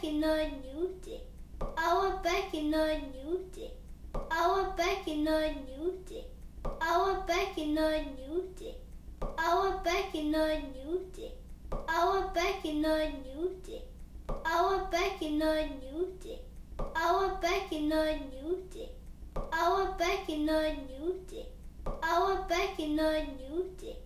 back in on music. Our back in on music. Our back in on music. Our back in on music. Our back in on music. Our back in on music. Our back in on music. Our back in on music. Our back in on music. Our back in on music.